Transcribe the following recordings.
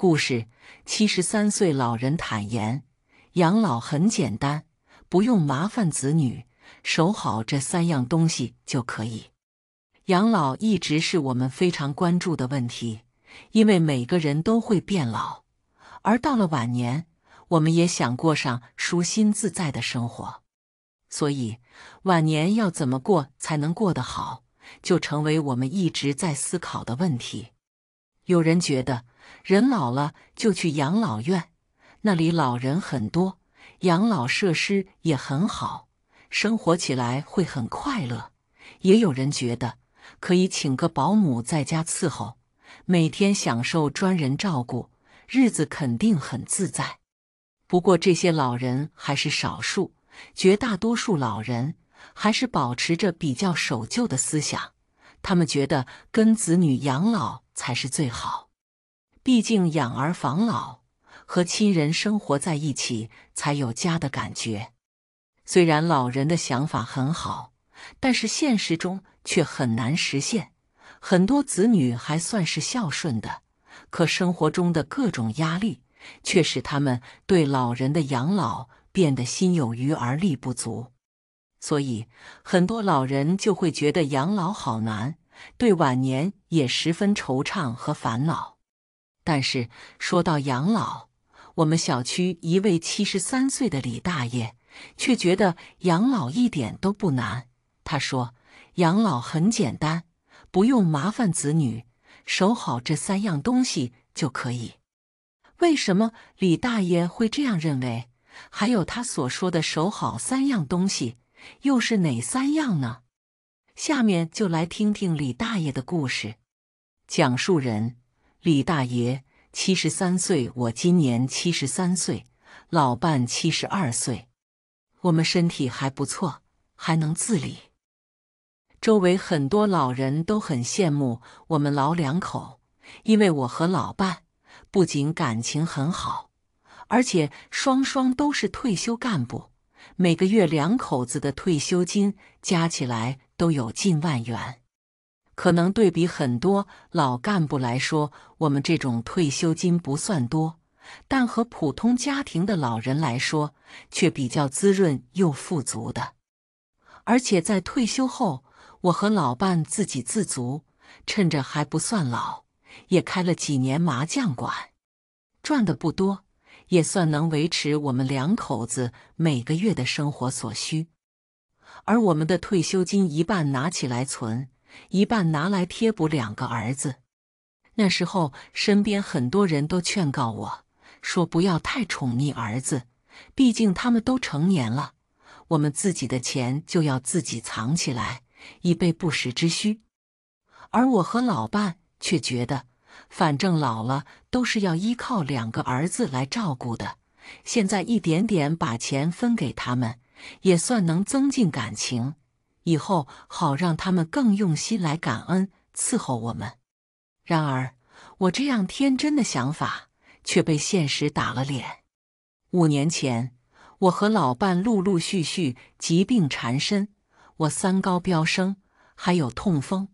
故事：七十三岁老人坦言，养老很简单，不用麻烦子女，守好这三样东西就可以。养老一直是我们非常关注的问题，因为每个人都会变老，而到了晚年，我们也想过上舒心自在的生活，所以晚年要怎么过才能过得好，就成为我们一直在思考的问题。有人觉得，人老了就去养老院，那里老人很多，养老设施也很好，生活起来会很快乐。也有人觉得。可以请个保姆在家伺候，每天享受专人照顾，日子肯定很自在。不过这些老人还是少数，绝大多数老人还是保持着比较守旧的思想。他们觉得跟子女养老才是最好，毕竟养儿防老，和亲人生活在一起才有家的感觉。虽然老人的想法很好。但是现实中却很难实现，很多子女还算是孝顺的，可生活中的各种压力却使他们对老人的养老变得心有余而力不足，所以很多老人就会觉得养老好难，对晚年也十分惆怅和烦恼。但是说到养老，我们小区一位七十三岁的李大爷却觉得养老一点都不难。他说：“养老很简单，不用麻烦子女，守好这三样东西就可以。”为什么李大爷会这样认为？还有他所说的“守好三样东西”，又是哪三样呢？下面就来听听李大爷的故事。讲述人：李大爷，七十三岁，我今年七十三岁，老伴七十二岁，我们身体还不错，还能自理。周围很多老人都很羡慕我们老两口，因为我和老伴不仅感情很好，而且双双都是退休干部，每个月两口子的退休金加起来都有近万元。可能对比很多老干部来说，我们这种退休金不算多，但和普通家庭的老人来说，却比较滋润又富足的。而且在退休后。我和老伴自给自足，趁着还不算老，也开了几年麻将馆，赚的不多，也算能维持我们两口子每个月的生活所需。而我们的退休金一半拿起来存，一半拿来贴补两个儿子。那时候身边很多人都劝告我说：“不要太宠溺儿子，毕竟他们都成年了，我们自己的钱就要自己藏起来。”以备不时之需，而我和老伴却觉得，反正老了都是要依靠两个儿子来照顾的，现在一点点把钱分给他们，也算能增进感情，以后好让他们更用心来感恩伺候我们。然而，我这样天真的想法却被现实打了脸。五年前，我和老伴陆陆续续疾病缠身。我三高飙升，还有痛风，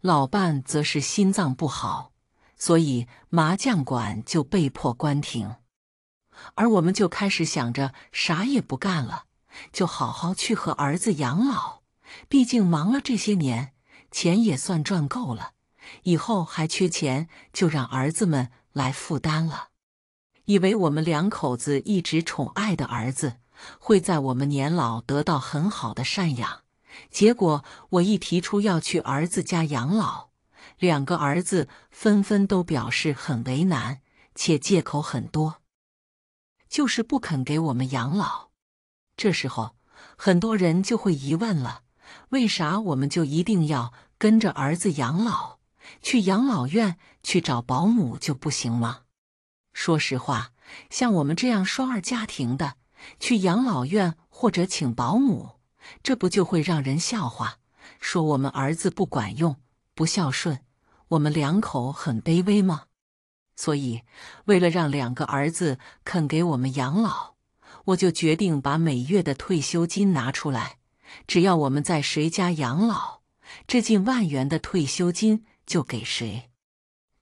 老伴则是心脏不好，所以麻将馆就被迫关停。而我们就开始想着啥也不干了，就好好去和儿子养老。毕竟忙了这些年，钱也算赚够了，以后还缺钱，就让儿子们来负担了。以为我们两口子一直宠爱的儿子，会在我们年老得到很好的赡养。结果我一提出要去儿子家养老，两个儿子纷纷都表示很为难，且借口很多，就是不肯给我们养老。这时候，很多人就会疑问了：为啥我们就一定要跟着儿子养老？去养老院去找保姆就不行吗？说实话，像我们这样双儿家庭的，去养老院或者请保姆。这不就会让人笑话，说我们儿子不管用、不孝顺，我们两口很卑微吗？所以，为了让两个儿子肯给我们养老，我就决定把每月的退休金拿出来，只要我们在谁家养老，这近万元的退休金就给谁。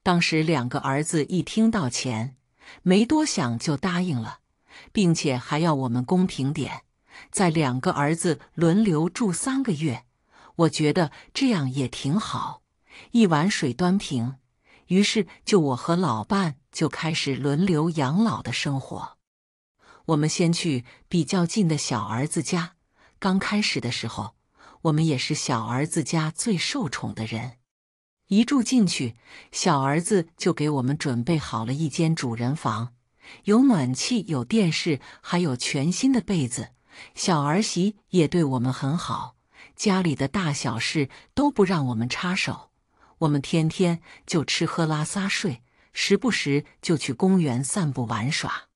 当时两个儿子一听到钱，没多想就答应了，并且还要我们公平点，在两个儿子轮流住三个月。我觉得这样也挺好，一碗水端平。于是就我和老伴就开始轮流养老的生活。我们先去比较近的小儿子家。刚开始的时候，我们也是小儿子家最受宠的人。一住进去，小儿子就给我们准备好了一间主人房，有暖气，有电视，还有全新的被子。小儿媳也对我们很好，家里的大小事都不让我们插手。我们天天就吃喝拉撒睡，时不时就去公园散步玩耍。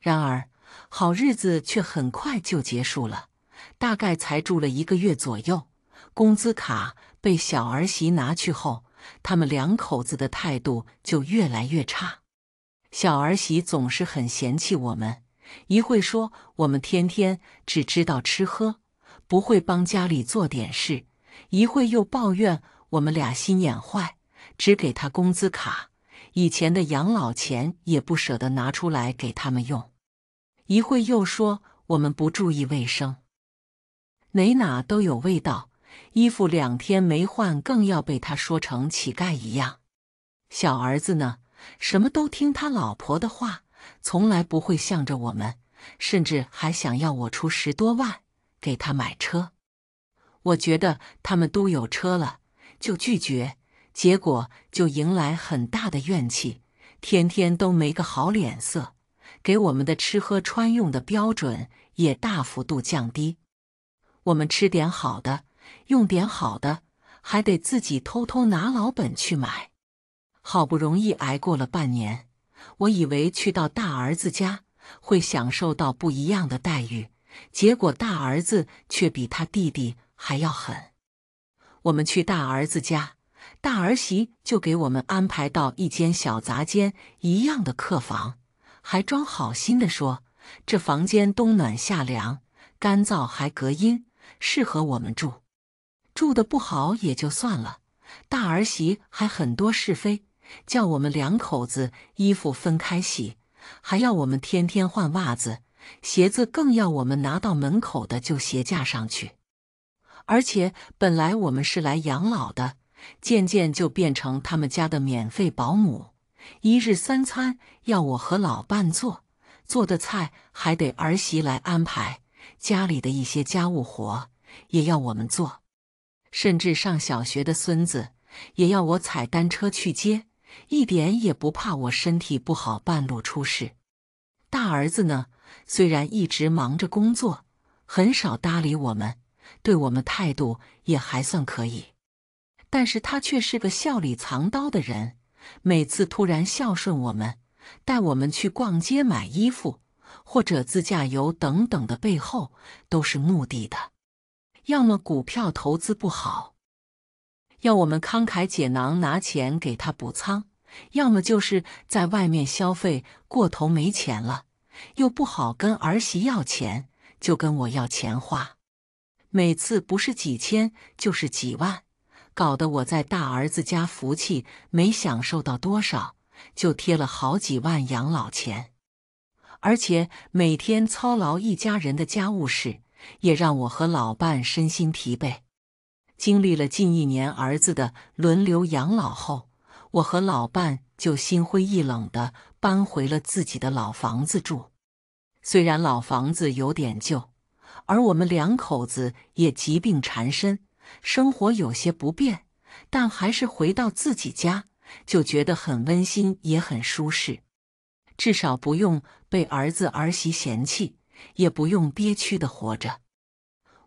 然而，好日子却很快就结束了，大概才住了一个月左右，工资卡被小儿媳拿去后。他们两口子的态度就越来越差，小儿媳总是很嫌弃我们，一会说我们天天只知道吃喝，不会帮家里做点事；一会又抱怨我们俩心眼坏，只给他工资卡，以前的养老钱也不舍得拿出来给他们用；一会又说我们不注意卫生，哪哪都有味道。衣服两天没换，更要被他说成乞丐一样。小儿子呢，什么都听他老婆的话，从来不会向着我们，甚至还想要我出十多万给他买车。我觉得他们都有车了，就拒绝，结果就迎来很大的怨气，天天都没个好脸色，给我们的吃喝穿用的标准也大幅度降低。我们吃点好的。用点好的，还得自己偷偷拿老本去买。好不容易挨过了半年，我以为去到大儿子家会享受到不一样的待遇，结果大儿子却比他弟弟还要狠。我们去大儿子家，大儿媳就给我们安排到一间小杂间一样的客房，还装好心的说这房间冬暖夏凉，干燥还隔音，适合我们住。住的不好也就算了，大儿媳还很多是非，叫我们两口子衣服分开洗，还要我们天天换袜子、鞋子，更要我们拿到门口的旧鞋架上去。而且本来我们是来养老的，渐渐就变成他们家的免费保姆，一日三餐要我和老伴做，做的菜还得儿媳来安排，家里的一些家务活也要我们做。甚至上小学的孙子也要我踩单车去接，一点也不怕我身体不好半路出事。大儿子呢，虽然一直忙着工作，很少搭理我们，对我们态度也还算可以，但是他却是个笑里藏刀的人。每次突然孝顺我们，带我们去逛街买衣服或者自驾游等等的背后，都是目的的。要么股票投资不好，要我们慷慨解囊拿钱给他补仓；要么就是在外面消费过头没钱了，又不好跟儿媳要钱，就跟我要钱花。每次不是几千就是几万，搞得我在大儿子家福气没享受到多少，就贴了好几万养老钱，而且每天操劳一家人的家务事。也让我和老伴身心疲惫。经历了近一年儿子的轮流养老后，我和老伴就心灰意冷的搬回了自己的老房子住。虽然老房子有点旧，而我们两口子也疾病缠身，生活有些不便，但还是回到自己家就觉得很温馨，也很舒适。至少不用被儿子儿媳嫌弃。也不用憋屈的活着，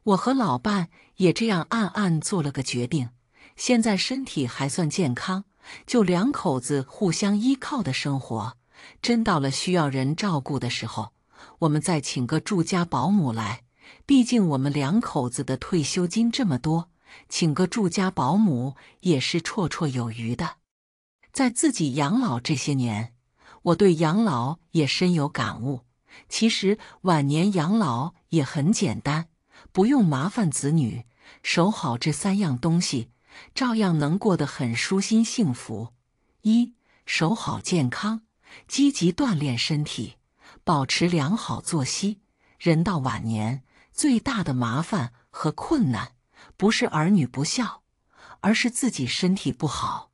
我和老伴也这样暗暗做了个决定。现在身体还算健康，就两口子互相依靠的生活。真到了需要人照顾的时候，我们再请个住家保姆来。毕竟我们两口子的退休金这么多，请个住家保姆也是绰绰有余的。在自己养老这些年，我对养老也深有感悟。其实晚年养老也很简单，不用麻烦子女，守好这三样东西，照样能过得很舒心幸福。一守好健康，积极锻炼身体，保持良好作息。人到晚年，最大的麻烦和困难，不是儿女不孝，而是自己身体不好。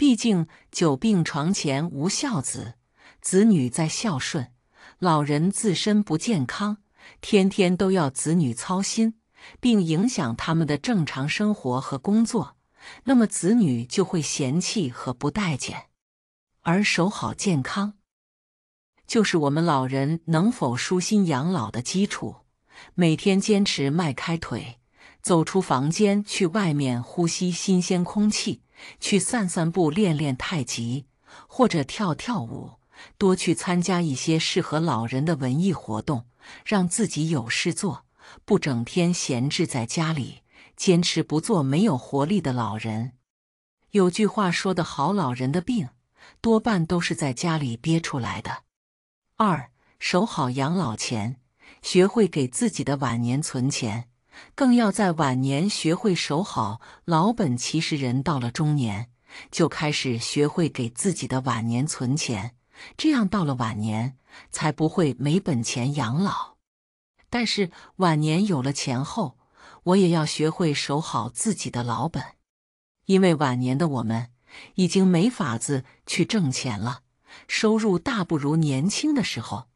毕竟久病床前无孝子，子女在孝顺，老人自身不健康，天天都要子女操心，并影响他们的正常生活和工作，那么子女就会嫌弃和不待见。而守好健康，就是我们老人能否舒心养老的基础。每天坚持迈开腿，走出房间，去外面呼吸新鲜空气，去散散步，练练太极，或者跳跳舞，多去参加一些适合老人的文艺活动，让自己有事做，不整天闲置在家里。坚持不做没有活力的老人。有句话说得好，老人的病。多半都是在家里憋出来的。二，守好养老钱，学会给自己的晚年存钱，更要在晚年学会守好老本。其实人到了中年，就开始学会给自己的晚年存钱，这样到了晚年才不会没本钱养老。但是晚年有了钱后，我也要学会守好自己的老本，因为晚年的我们。已经没法子去挣钱了，收入大不如年轻的时候，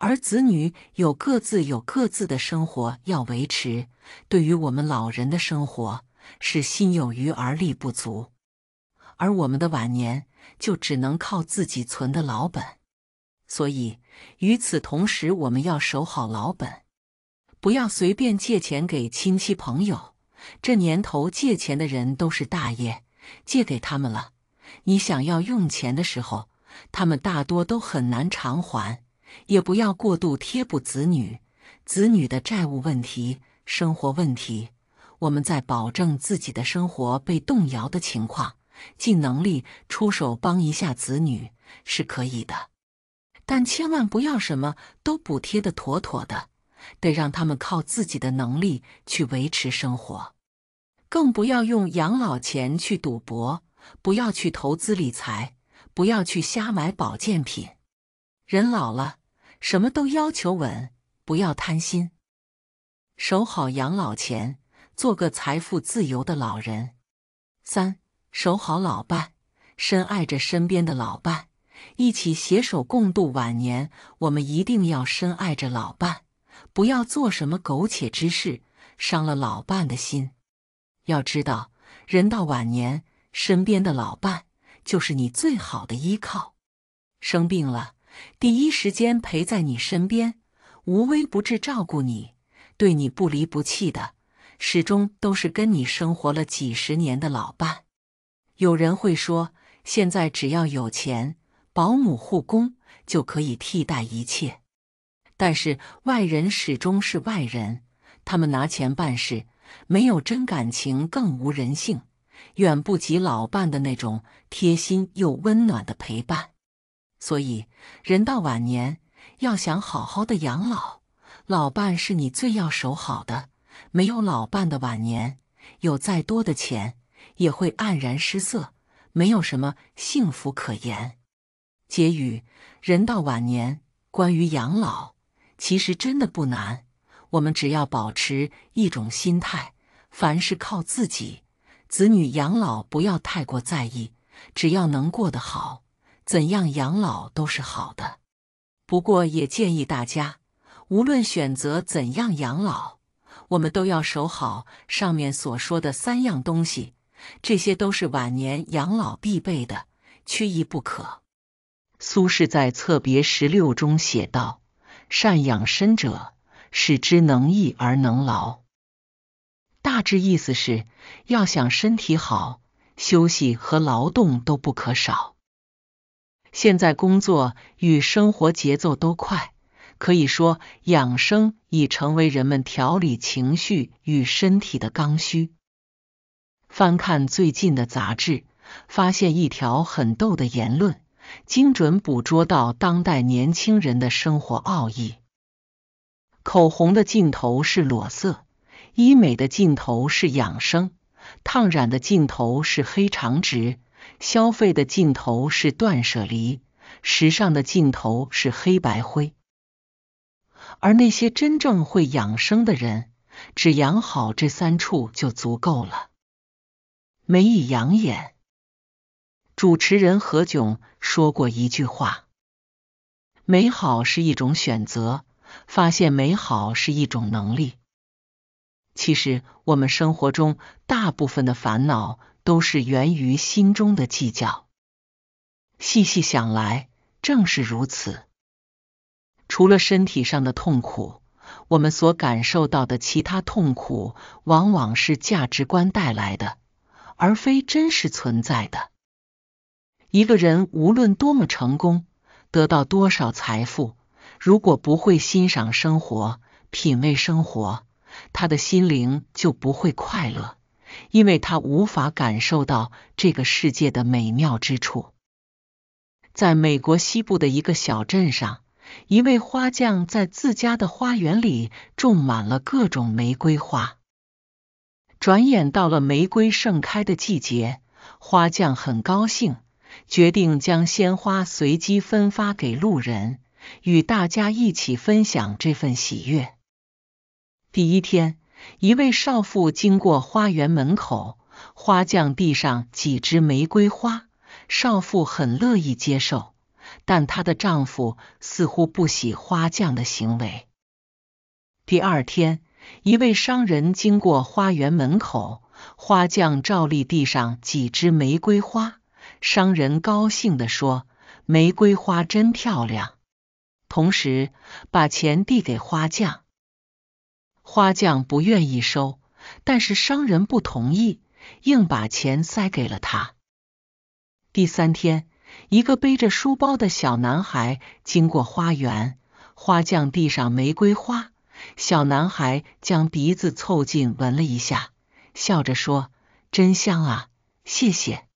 而子女有各自有各自的生活要维持，对于我们老人的生活是心有余而力不足，而我们的晚年就只能靠自己存的老本，所以与此同时，我们要守好老本，不要随便借钱给亲戚朋友。这年头借钱的人都是大爷。借给他们了，你想要用钱的时候，他们大多都很难偿还。也不要过度贴补子女，子女的债务问题、生活问题，我们在保证自己的生活被动摇的情况，尽能力出手帮一下子女是可以的，但千万不要什么都补贴的妥妥的，得让他们靠自己的能力去维持生活。更不要用养老钱去赌博，不要去投资理财，不要去瞎买保健品。人老了，什么都要求稳，不要贪心。守好养老钱，做个财富自由的老人。三，守好老伴，深爱着身边的老伴，一起携手共度晚年。我们一定要深爱着老伴，不要做什么苟且之事，伤了老伴的心。要知道，人到晚年，身边的老伴就是你最好的依靠。生病了，第一时间陪在你身边，无微不至照顾你，对你不离不弃的，始终都是跟你生活了几十年的老伴。有人会说，现在只要有钱，保姆护工就可以替代一切。但是外人始终是外人，他们拿钱办事。没有真感情，更无人性，远不及老伴的那种贴心又温暖的陪伴。所以，人到晚年，要想好好的养老，老伴是你最要守好的。没有老伴的晚年，有再多的钱也会黯然失色，没有什么幸福可言。结语：人到晚年，关于养老，其实真的不难。我们只要保持一种心态，凡事靠自己，子女养老不要太过在意，只要能过得好，怎样养老都是好的。不过也建议大家，无论选择怎样养老，我们都要守好上面所说的三样东西，这些都是晚年养老必备的，缺一不可。苏轼在《侧别十六》中写道：“善养身者。”使之能逸而能劳，大致意思是要想身体好，休息和劳动都不可少。现在工作与生活节奏都快，可以说养生已成为人们调理情绪与身体的刚需。翻看最近的杂志，发现一条很逗的言论，精准捕捉到当代年轻人的生活奥义。口红的尽头是裸色，医美的尽头是养生，烫染的尽头是黑长直，消费的尽头是断舍离，时尚的尽头是黑白灰。而那些真正会养生的人，只养好这三处就足够了。美以养眼。主持人何炅说过一句话：“美好是一种选择，发现美好是一种能力。”其实，我们生活中大部分的烦恼都是源于心中的计较。细细想来，正是如此。除了身体上的痛苦，我们所感受到的其他痛苦，往往是价值观带来的，而非真实存在的。一个人无论多么成功，得到多少财富，如果不会欣赏生活、品味生活，他的心灵就不会快乐，因为他无法感受到这个世界的美妙之处。在美国西部的一个小镇上。一位花匠在自家的花园里种满了各种玫瑰花。转眼到了玫瑰盛开的季节，花匠很高兴，决定将鲜花随机分发给路人，与大家一起分享这份喜悦。第一天，一位少妇经过花园门口，花匠递上几枝玫瑰花，少妇很乐意接受。但她的丈夫似乎不喜花匠的行为。第二天，一位商人经过花园门口，花匠照例递上几枝玫瑰花。商人高兴地说：“玫瑰花真漂亮。”同时把钱递给花匠。花匠不愿意收，但是商人不同意，硬把钱塞给了他。第三天。一个背着书包的小男孩经过花园，花匠递上玫瑰花，小男孩将鼻子凑近闻了一下，笑着说：“真香啊，谢谢。”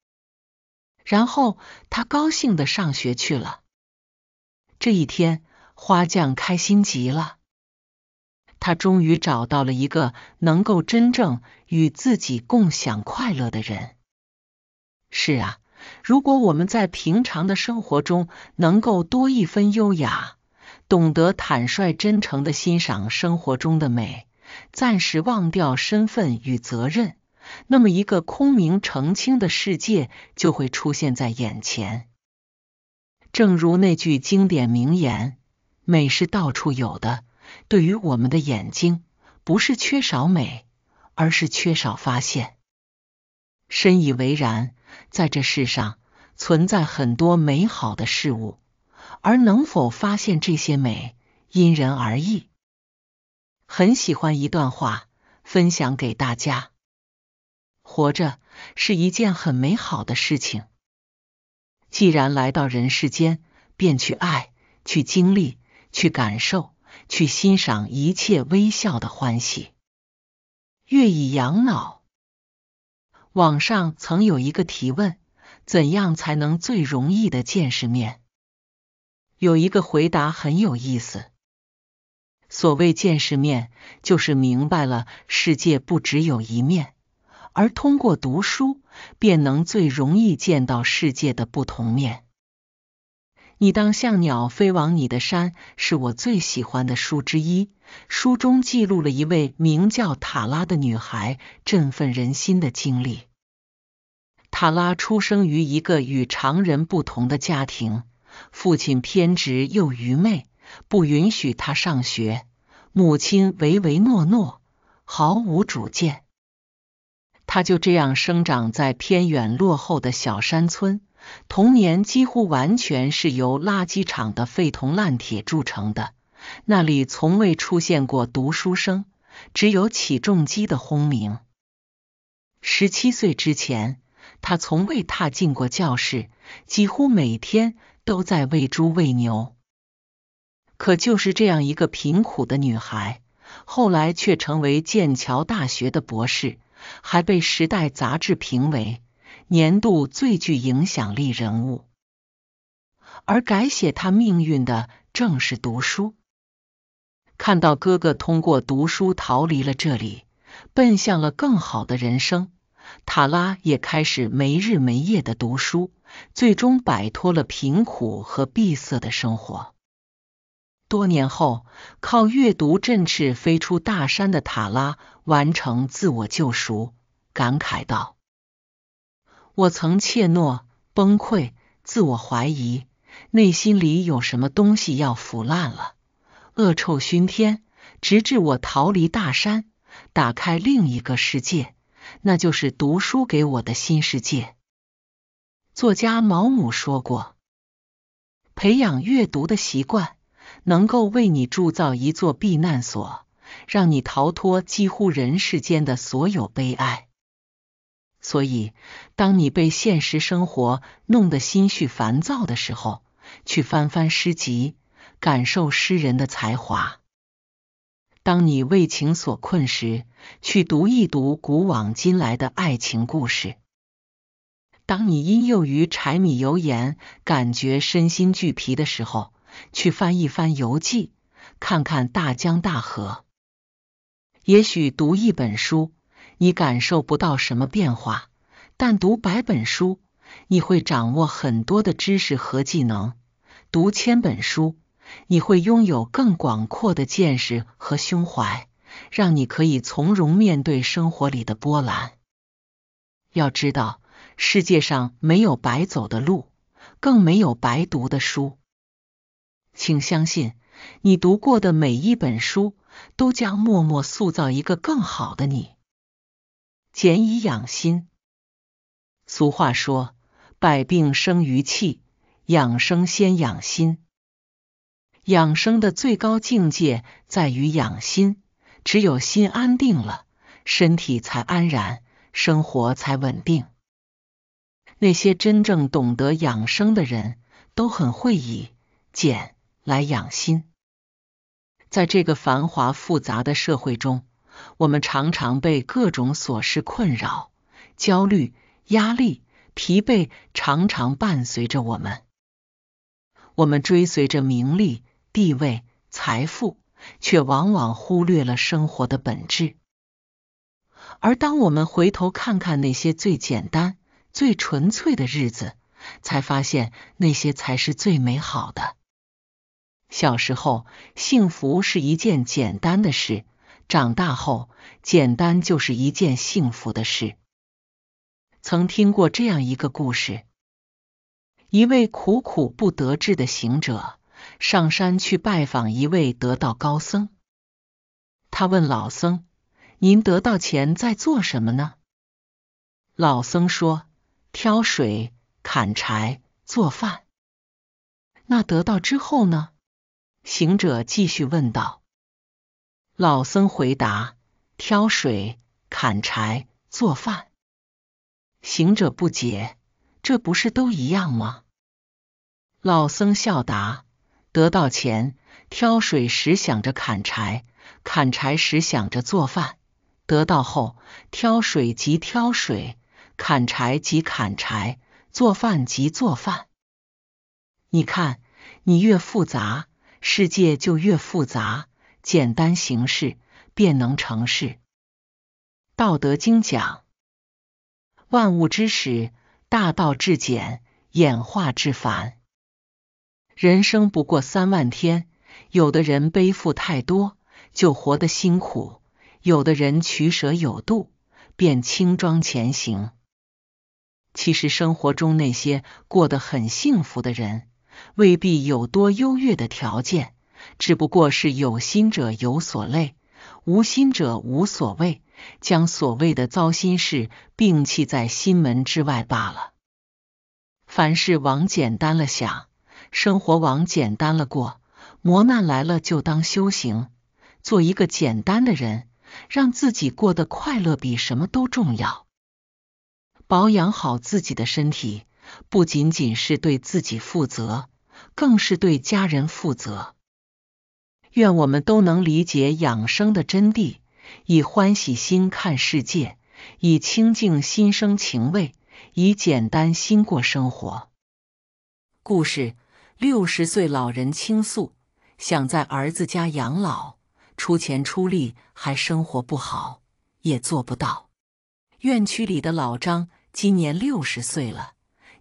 然后他高兴的上学去了。这一天，花匠开心极了，他终于找到了一个能够真正与自己共享快乐的人。是啊。如果我们在平常的生活中能够多一分优雅，懂得坦率真诚的欣赏生活中的美，暂时忘掉身份与责任，那么一个空明澄清的世界就会出现在眼前。正如那句经典名言：“美是到处有的。”对于我们的眼睛，不是缺少美，而是缺少发现。深以为然。在这世上存在很多美好的事物，而能否发现这些美，因人而异。很喜欢一段话，分享给大家：活着是一件很美好的事情。既然来到人世间，便去爱，去经历，去感受，去欣赏一切微笑的欢喜。月以养脑。网上曾有一个提问：怎样才能最容易的见世面？有一个回答很有意思。所谓见世面，就是明白了世界不只有一面，而通过读书，便能最容易见到世界的不同面。你当像鸟飞往你的山，是我最喜欢的书之一。书中记录了一位名叫塔拉的女孩振奋人心的经历。塔拉出生于一个与常人不同的家庭，父亲偏执又愚昧，不允许她上学；母亲唯唯诺诺，毫无主见。他就这样生长在偏远落后的小山村。童年几乎完全是由垃圾场的废铜烂铁铸成的，那里从未出现过读书声，只有起重机的轰鸣。十七岁之前，他从未踏进过教室，几乎每天都在喂猪喂牛。可就是这样一个贫苦的女孩，后来却成为剑桥大学的博士，还被《时代》杂志评为。年度最具影响力人物，而改写他命运的正是读书。看到哥哥通过读书逃离了这里，奔向了更好的人生，塔拉也开始没日没夜的读书，最终摆脱了贫苦和闭塞的生活。多年后，靠阅读振翅飞出大山的塔拉完成自我救赎，感慨道：“我曾怯懦、崩溃、自我怀疑，内心里有什么东西要腐烂了，恶臭熏天，直至我逃离大山，打开另一个世界，那就是读书给我的新世界。”作家毛姆说过：“培养阅读的习惯。”能够为你铸造一座避难所，让你逃脱几乎人世间的所有悲哀。所以，当你被现实生活弄得心绪烦躁的时候，去翻翻诗集，感受诗人的才华；当你为情所困时，去读一读古往今来的爱情故事；当你因囿于柴米油盐，感觉身心俱疲的时候，去翻一翻游记，看看大江大河。也许读一本书，你感受不到什么变化；但读百本书，你会掌握很多的知识和技能；读千本书，你会拥有更广阔的见识和胸怀，让你可以从容面对生活里的波澜。要知道，世界上没有白走的路，更没有白读的书。请相信，你读过的每一本书，都将默默塑造一个更好的你。俭以养心。俗话说：“百病生于气，养生先养心。”养生的最高境界在于养心，只有心安定了，身体才安然，生活才稳定。那些真正懂得养生的人，都很会以俭。来养心。在这个繁华复杂的社会中，我们常常被各种琐事困扰，焦虑、压力、疲惫常常伴随着我们。我们追随着名利、地位、财富，却往往忽略了生活的本质。而当我们回头看看那些最简单、最纯粹的日子，才发现那些才是最美好的。小时候，幸福是一件简单的事；长大后，简单就是一件幸福的事。曾听过这样一个故事：一位苦苦不得志的行者上山去拜访一位得道高僧。他问老僧：“您得到钱在做什么呢？”老僧说：“挑水、砍柴、做饭。”那得到之后呢？行者继续问道：“老僧回答：挑水、砍柴、做饭。”行者不解：“这不是都一样吗？”老僧笑答：“得到钱，挑水时想着砍柴，砍柴时想着做饭；得到后，挑水即挑水，砍柴即砍柴，做饭即做饭。你看，你越复杂。”世界就越复杂，简单行事便能成事。道德经讲：万物之始，大道至简，演化至繁。人生不过三万天，有的人背负太多，就活得辛苦；有的人取舍有度，便轻装前行。其实生活中那些过得很幸福的人。未必有多优越的条件，只不过是有心者有所累，无心者无所谓，将所谓的糟心事摒弃在心门之外罢了。凡事往简单了想，生活往简单了过，磨难来了就当修行，做一个简单的人，让自己过得快乐比什么都重要。保养好自己的身体，不仅仅是对自己负责。更是对家人负责。愿我们都能理解养生的真谛，以欢喜心看世界，以清净心生情味，以简单心过生活。故事：六十岁老人倾诉，想在儿子家养老，出钱出力还生活不好，也做不到。院区里的老张今年六十岁了，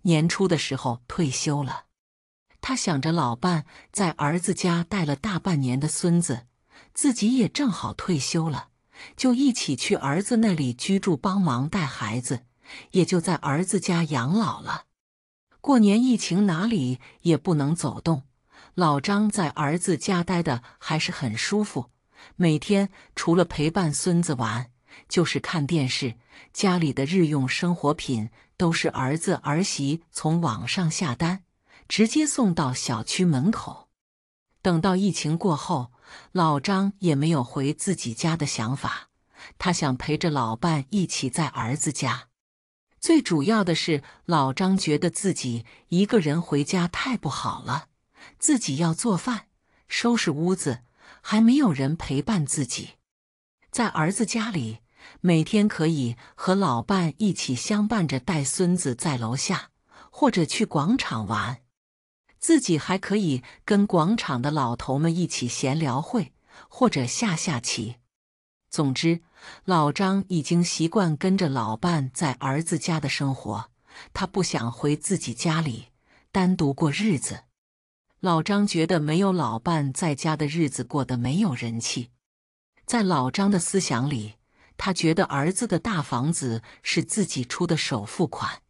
年初的时候退休了。他想着老伴在儿子家带了大半年的孙子，自己也正好退休了，就一起去儿子那里居住，帮忙带孩子，也就在儿子家养老了。过年疫情哪里也不能走动，老张在儿子家待的还是很舒服，每天除了陪伴孙子玩。就是看电视，家里的日用生活品都是儿子儿媳从网上下单，直接送到小区门口。等到疫情过后，老张也没有回自己家的想法，他想陪着老伴一起在儿子家。最主要的是，老张觉得自己一个人回家太不好了，自己要做饭、收拾屋子，还没有人陪伴自己，在儿子家里。每天可以和老伴一起相伴着带孙子在楼下，或者去广场玩，自己还可以跟广场的老头们一起闲聊会，或者下下棋。总之，老张已经习惯跟着老伴在儿子家的生活，他不想回自己家里单独过日子。老张觉得没有老伴在家的日子过得没有人气，在老张的思想里。他觉得儿子的大房子是自己出的首付款，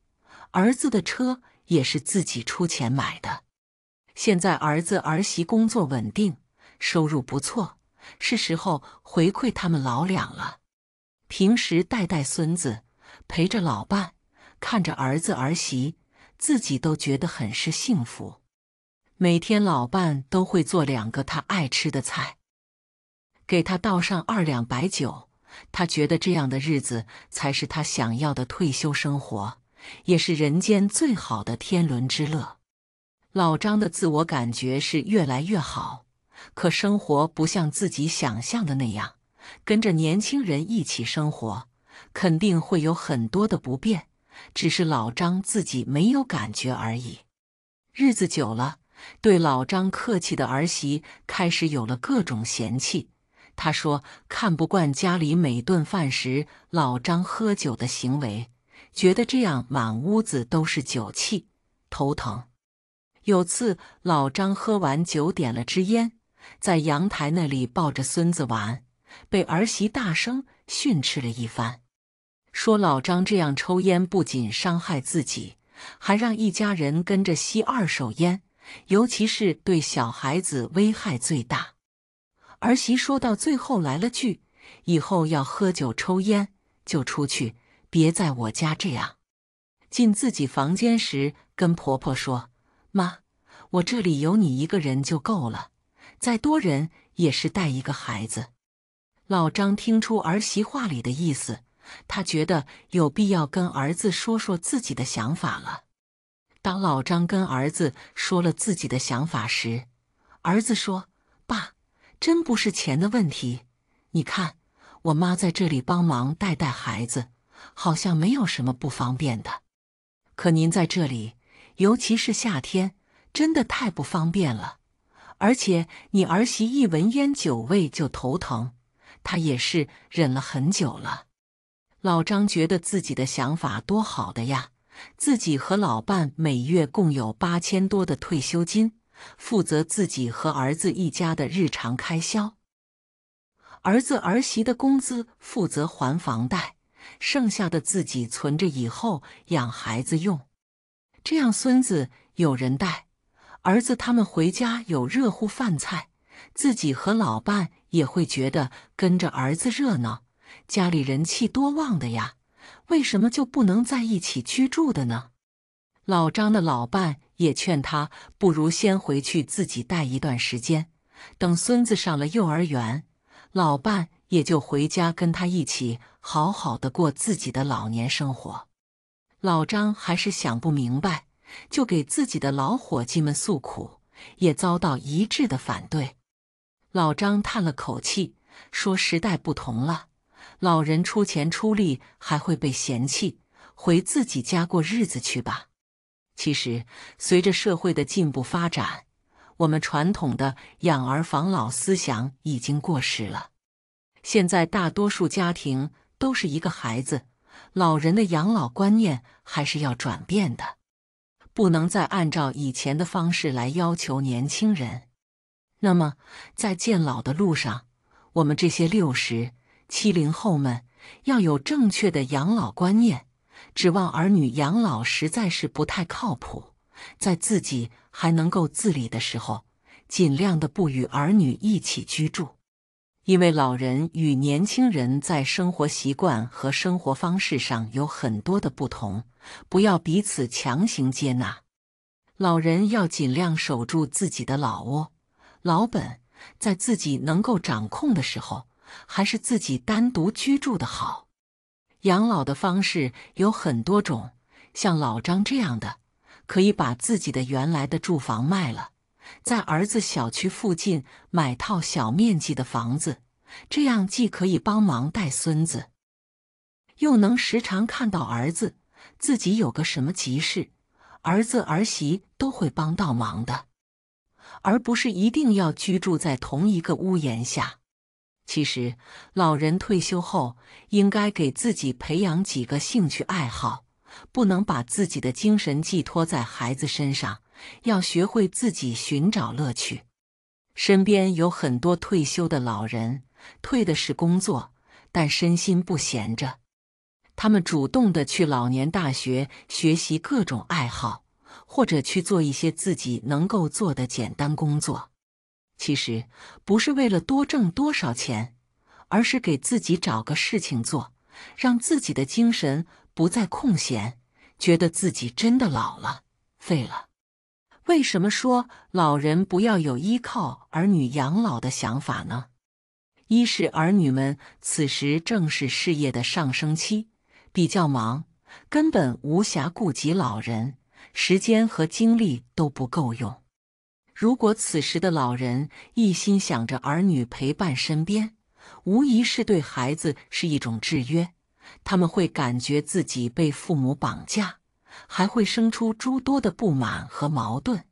儿子的车也是自己出钱买的。现在儿子儿媳工作稳定，收入不错，是时候回馈他们老两了。平时带带孙子，陪着老伴，看着儿子儿媳，自己都觉得很是幸福。每天老伴都会做两个他爱吃的菜，给他倒上二两白酒。他觉得这样的日子才是他想要的退休生活，也是人间最好的天伦之乐。老张的自我感觉是越来越好，可生活不像自己想象的那样。跟着年轻人一起生活，肯定会有很多的不便，只是老张自己没有感觉而已。日子久了，对老张客气的儿媳开始有了各种嫌弃。他说：“看不惯家里每顿饭时老张喝酒的行为，觉得这样满屋子都是酒气，头疼。有次老张喝完酒点了支烟，在阳台那里抱着孙子玩，被儿媳大声训斥了一番，说老张这样抽烟不仅伤害自己，还让一家人跟着吸二手烟，尤其是对小孩子危害最大。”儿媳说到最后来了句：“以后要喝酒抽烟就出去，别在我家这样。”进自己房间时，跟婆婆说：“妈，我这里有你一个人就够了，再多人也是带一个孩子。”老张听出儿媳话里的意思，他觉得有必要跟儿子说说自己的想法了。当老张跟儿子说了自己的想法时，儿子说：“爸。”真不是钱的问题，你看，我妈在这里帮忙带带孩子，好像没有什么不方便的。可您在这里，尤其是夏天，真的太不方便了。而且你儿媳一闻烟酒味就头疼，她也是忍了很久了。老张觉得自己的想法多好的呀，自己和老伴每月共有八千多的退休金。负责自己和儿子一家的日常开销，儿子儿媳的工资负责还房贷，剩下的自己存着以后养孩子用。这样孙子有人带，儿子他们回家有热乎饭菜，自己和老伴也会觉得跟着儿子热闹，家里人气多旺的呀！为什么就不能在一起居住的呢？老张的老伴。也劝他不如先回去自己带一段时间，等孙子上了幼儿园，老伴也就回家跟他一起好好的过自己的老年生活。老张还是想不明白，就给自己的老伙计们诉苦，也遭到一致的反对。老张叹了口气，说：“时代不同了，老人出钱出力还会被嫌弃，回自己家过日子去吧。”其实，随着社会的进步发展，我们传统的养儿防老思想已经过时了。现在大多数家庭都是一个孩子，老人的养老观念还是要转变的，不能再按照以前的方式来要求年轻人。那么，在渐老的路上，我们这些六十、七零后们要有正确的养老观念。指望儿女养老实在是不太靠谱，在自己还能够自理的时候，尽量的不与儿女一起居住。因为老人与年轻人在生活习惯和生活方式上有很多的不同，不要彼此强行接纳。老人要尽量守住自己的老窝、老本，在自己能够掌控的时候，还是自己单独居住的好。养老的方式有很多种，像老张这样的，可以把自己的原来的住房卖了。在儿子小区附近买套小面积的房子，这样既可以帮忙带孙子，又能时常看到儿子。自己有个什么急事，儿子儿媳都会帮到忙的，而不是一定要居住在同一个屋檐下。其实，老人退休后应该给自己培养几个兴趣爱好，不能把自己的精神寄托在孩子身上。要学会自己寻找乐趣。身边有很多退休的老人，退的是工作，但身心不闲着。他们主动的去老年大学学习各种爱好，或者去做一些自己能够做的简单工作。其实不是为了多挣多少钱，而是给自己找个事情做，让自己的精神不再空闲，觉得自己真的老了，废了。为什么说老人不要有依靠儿女养老的想法呢？一是儿女们此时正是事业的上升期，比较忙，根本无暇顾及老人，时间和精力都不够用。如果此时的老人一心想着儿女陪伴身边，无疑是对孩子是一种制约，他们会感觉自己被父母绑架。还会生出诸多的不满和矛盾。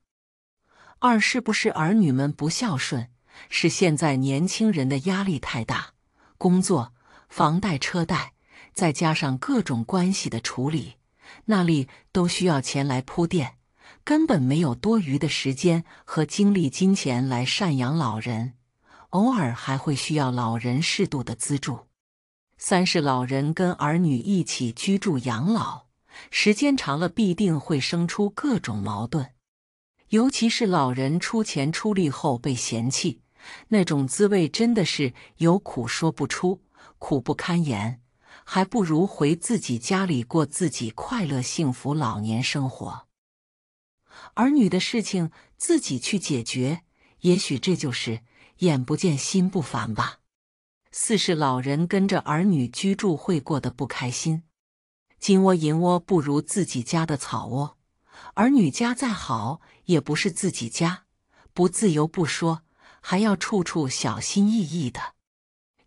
二是不是儿女们不孝顺，是现在年轻人的压力太大，工作、房贷、车贷，再加上各种关系的处理，那里都需要钱来铺垫，根本没有多余的时间和精力、金钱来赡养老人。偶尔还会需要老人适度的资助。三是老人跟儿女一起居住养老。时间长了，必定会生出各种矛盾，尤其是老人出钱出力后被嫌弃，那种滋味真的是有苦说不出，苦不堪言，还不如回自己家里过自己快乐幸福老年生活。儿女的事情自己去解决，也许这就是眼不见心不烦吧。四是老人跟着儿女居住会过得不开心。金窝银窝不如自己家的草窝，儿女家再好也不是自己家，不自由不说，还要处处小心翼翼的。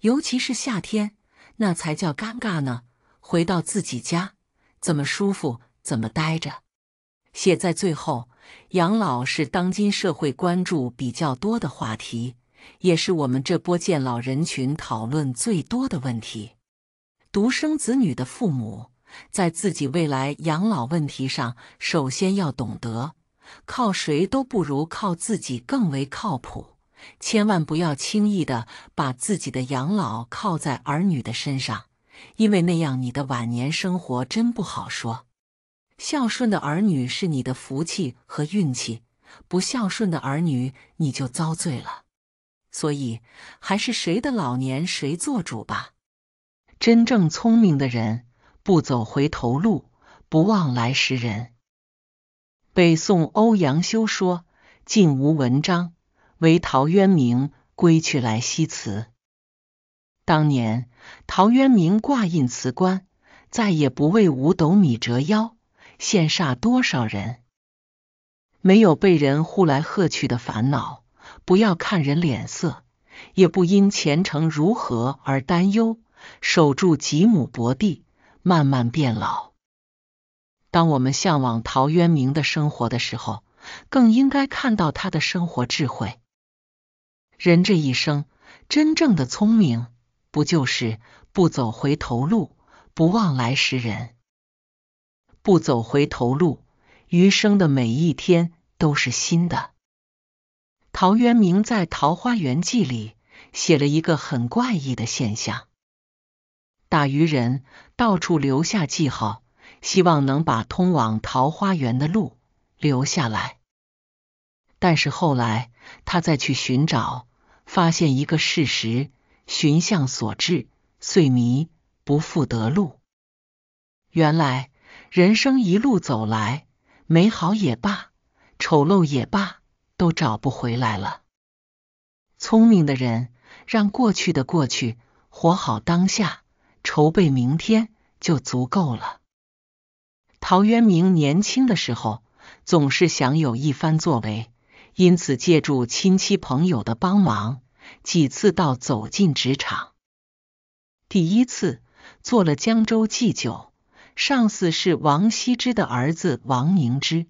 尤其是夏天，那才叫尴尬呢。回到自己家，怎么舒服怎么待着。写在最后，养老是当今社会关注比较多的话题，也是我们这波健老人群讨论最多的问题。独生子女的父母。在自己未来养老问题上，首先要懂得，靠谁都不如靠自己更为靠谱。千万不要轻易的把自己的养老靠在儿女的身上，因为那样你的晚年生活真不好说。孝顺的儿女是你的福气和运气，不孝顺的儿女你就遭罪了。所以，还是谁的老年谁做主吧。真正聪明的人。不走回头路，不忘来时人。北宋欧阳修说：“晋无文章，唯陶渊明归去来兮辞。”当年陶渊明挂印辞官，再也不为五斗米折腰，羡煞多少人。没有被人呼来喝去的烦恼，不要看人脸色，也不因前程如何而担忧，守住几亩薄地。慢慢变老。当我们向往陶渊明的生活的时候，更应该看到他的生活智慧。人这一生，真正的聪明，不就是不走回头路，不忘来时人。不走回头路，余生的每一天都是新的。陶渊明在《桃花源记》里写了一个很怪异的现象：打渔人到处留下记号，希望能把通往桃花源的路留下来。但是后来他再去寻找，发现一个事实：寻向所至，遂迷，不复得路。原来。人生一路走来，美好也罢，丑陋也罢，都找不回来了。聪明的人让过去的过去，活好当下，筹备明天就足够了。陶渊明年轻的时候总是想有一番作为，因此借助亲戚朋友的帮忙，几次到走进职场。第一次做了江州祭酒。上司是王羲之的儿子王凝之。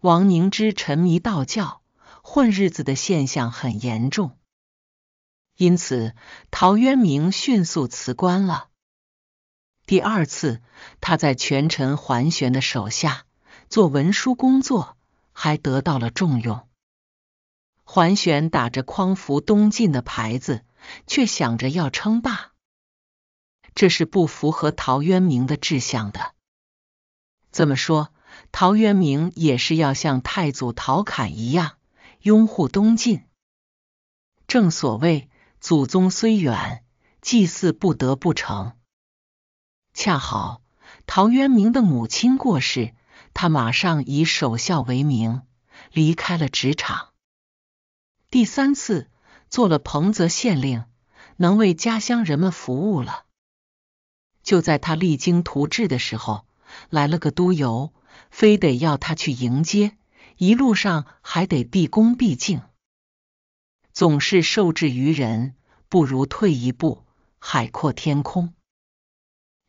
王凝之沉迷道教，混日子的现象很严重，因此陶渊明迅速辞官了。第二次，他在权臣桓玄的手下做文书工作，还得到了重用。桓玄打着匡扶东晋的牌子，却想着要称霸。这是不符合陶渊明的志向的。怎么说，陶渊明也是要像太祖陶侃一样拥护东晋。正所谓祖宗虽远，祭祀不得不成。恰好陶渊明的母亲过世，他马上以守孝为名离开了职场。第三次做了彭泽县令，能为家乡人们服务了。就在他励精图治的时候，来了个督邮，非得要他去迎接，一路上还得毕恭毕敬。总是受制于人，不如退一步，海阔天空。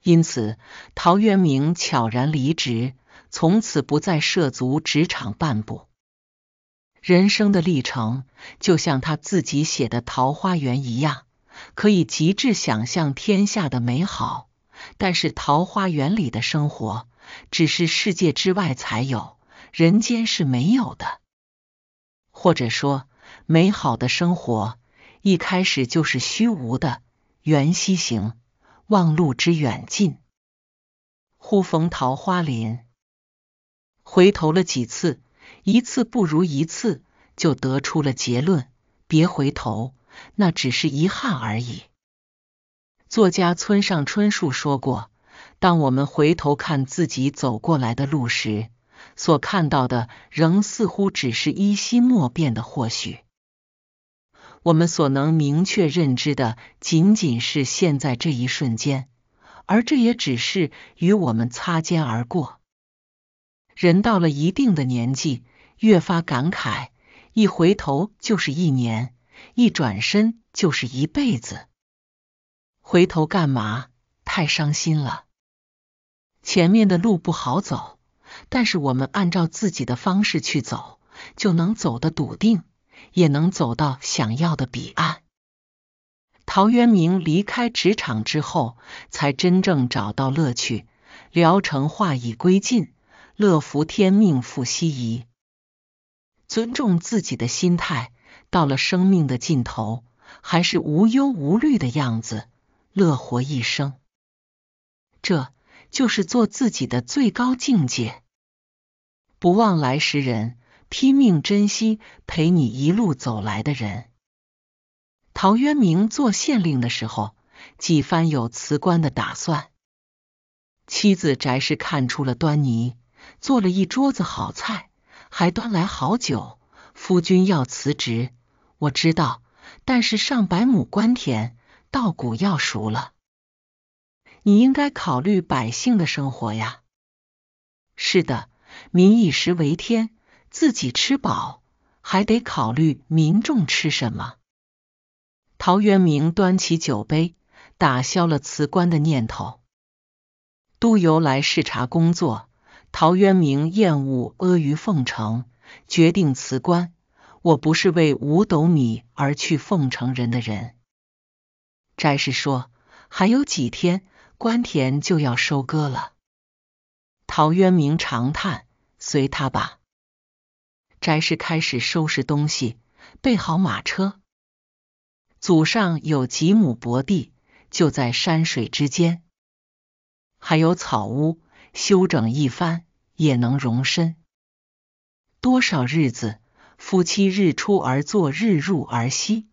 因此，陶渊明悄然离职，从此不再涉足职场半步。人生的历程，就像他自己写的《桃花源》一样，可以极致想象天下的美好。但是桃花源里的生活，只是世界之外才有，人间是没有的。或者说，美好的生活一开始就是虚无的。缘溪行，忘路之远近。忽逢桃花林，回头了几次，一次不如一次，就得出了结论：别回头，那只是遗憾而已。作家村上春树说过：“当我们回头看自己走过来的路时，所看到的仍似乎只是依稀莫辨的或许。我们所能明确认知的，仅仅是现在这一瞬间，而这也只是与我们擦肩而过。人到了一定的年纪，越发感慨：一回头就是一年，一转身就是一辈子。”回头干嘛？太伤心了。前面的路不好走，但是我们按照自己的方式去走，就能走得笃定，也能走到想要的彼岸。陶渊明离开职场之后，才真正找到乐趣。聊城话已归尽，乐服天命复奚疑。尊重自己的心态，到了生命的尽头，还是无忧无虑的样子。乐活一生，这就是做自己的最高境界。不忘来时人，拼命珍惜陪你一路走来的人。陶渊明做县令的时候，几番有辞官的打算。妻子翟氏看出了端倪，做了一桌子好菜，还端来好酒。夫君要辞职，我知道，但是上百亩官田。稻谷要熟了，你应该考虑百姓的生活呀。是的，民以食为天，自己吃饱，还得考虑民众吃什么。陶渊明端起酒杯，打消了辞官的念头。督邮来视察工作，陶渊明厌恶阿谀奉承，决定辞官。我不是为五斗米而去奉承人的人。翟氏说：“还有几天，官田就要收割了。陶渊明长叹：“随他吧。”翟氏开始收拾东西，备好马车。祖上有几亩薄地，就在山水之间，还有草屋，修整一番也能容身。多少日子，夫妻日出而作，日入而息；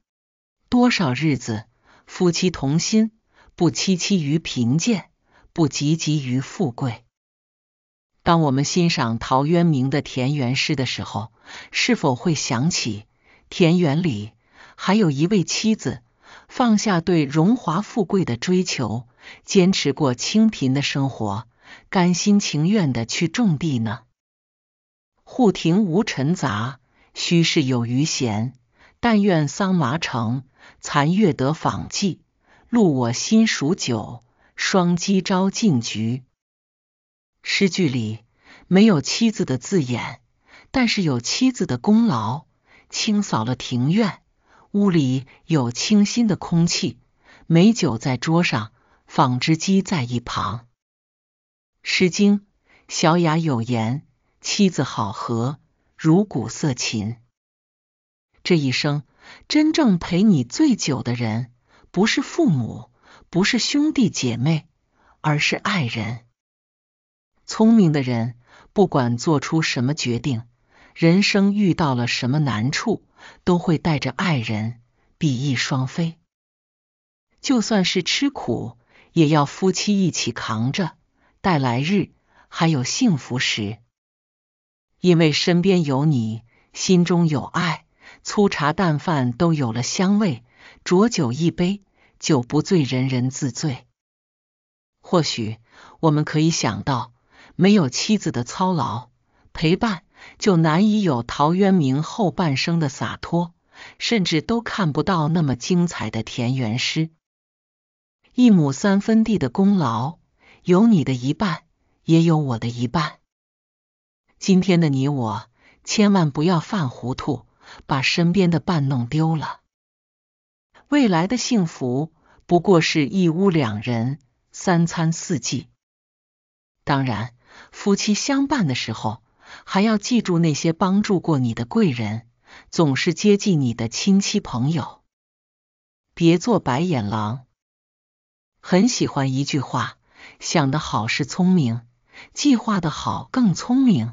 多少日子，夫妻同心，不戚戚于贫贱，不汲汲于富贵。当我们欣赏陶渊明的田园诗的时候，是否会想起田园里还有一位妻子，放下对荣华富贵的追求，坚持过清贫的生活，甘心情愿的去种地呢？户庭无尘杂，虚室有余闲。但愿桑麻成，残月得访寄。录我心属酒，双击招进局。诗句里没有妻子的字眼，但是有妻子的功劳，清扫了庭院，屋里有清新的空气，美酒在桌上，纺织机在一旁。《诗经》小雅有言：“妻子好合，如鼓瑟琴。”这一生真正陪你最久的人，不是父母，不是兄弟姐妹，而是爱人。聪明的人，不管做出什么决定，人生遇到了什么难处，都会带着爱人，比翼双飞。就算是吃苦，也要夫妻一起扛着，待来日还有幸福时。因为身边有你，心中有爱，粗茶淡饭都有了香味。浊酒一杯，酒不醉人人自醉。或许我们可以想到。没有妻子的操劳陪伴，就难以有陶渊明后半生的洒脱，甚至都看不到那么精彩的田园诗。一亩三分地的功劳，有你的一半，也有我的一半。今天的你我，千万不要犯糊涂，把身边的伴弄丢了。未来的幸福，不过是一屋两人，三餐四季。当然。夫妻相伴的时候，还要记住那些帮助过你的贵人，总是接济你的亲戚朋友。别做白眼狼。很喜欢一句话：想得好是聪明，计划的好更聪明，